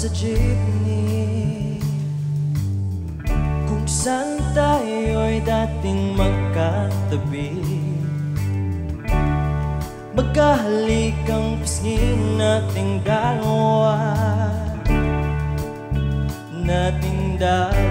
sa jeepney. Kung saan tayo'y dating magkatabi. Magkahalikang pisngin nating dalawa. Nating dalawa.